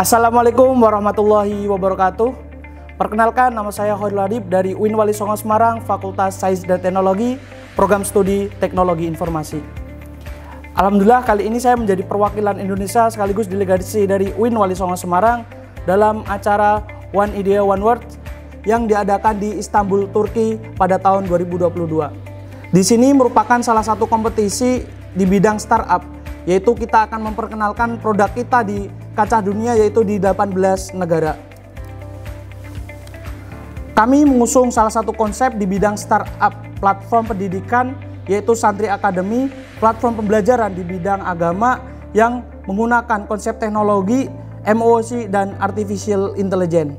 Assalamualaikum warahmatullahi wabarakatuh. Perkenalkan nama saya Khairul Adib dari UIN Wali Songo Semarang, Fakultas Sains dan Teknologi, Program Studi Teknologi Informasi. Alhamdulillah kali ini saya menjadi perwakilan Indonesia sekaligus delegasi dari UIN Wali Songo Semarang dalam acara One Idea One Word yang diadakan di Istanbul, Turki pada tahun 2022. Di sini merupakan salah satu kompetisi di bidang startup, yaitu kita akan memperkenalkan produk kita di kancah dunia yaitu di 18 negara. Kami mengusung salah satu konsep di bidang startup platform pendidikan yaitu Santri Academy, platform pembelajaran di bidang agama yang menggunakan konsep teknologi, MOC, dan Artificial Intelligence.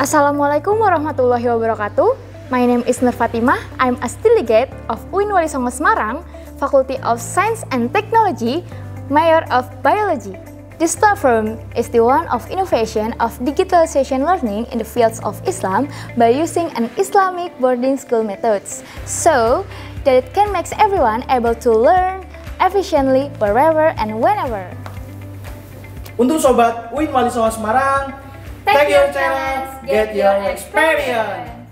Assalamualaikum warahmatullahi wabarakatuh. My name is Nur Fatimah. I'm a delegate of UIN Wali Songo Semarang, Faculty of Science and Technology, Mayor of Biology. This platform is the one of innovation of digitalization learning in the fields of Islam by using an Islamic boarding school methods, so that it can make everyone able to learn efficiently wherever and whenever. Untuk sobat Win Wali Songo Semarang, take your chance, get your experience.